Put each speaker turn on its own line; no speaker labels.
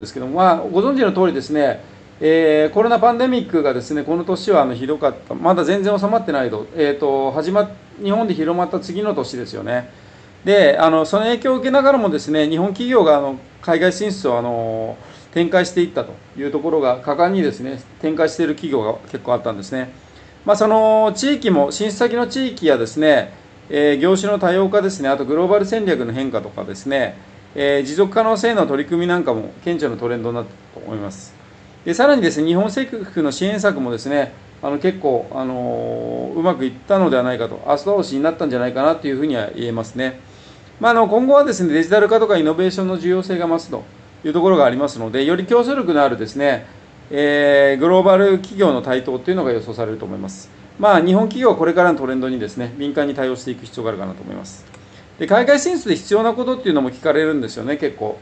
ですけども、まあ、ご存知の通りですね、えー、コロナパンデミックがですねこの年はあのひどかった、まだ全然収まってないと,、えーと、始ま日本で広まった次の年ですよね。であのその影響を受けながらもですね日本企業があの海外進出をあの展開していったというところが果敢にですね展開している企業が結構あったんですね。まあ、その地域も進出先の地域やですね、えー、業種の多様化ですねあとグローバル戦略の変化とかですねえー、持続可能性の取り組みなんかも顕著なトレンドになったと思います。でさらにですね、日本政府の支援策もですね、あの結構、あのうまくいったのではないかと、後押しになったんじゃないかなというふうには言えますね。まあ、あの今後はですね、デジタル化とかイノベーションの重要性が増すというところがありますので、より競争力のあるですね、えー、グローバル企業の台頭というのが予想されると思います。まあ、日本企業はこれからのトレンドにですね、敏感に対応していく必要があるかなと思います。で海外進出で必要なことっていうのも聞かれるんですよね結構。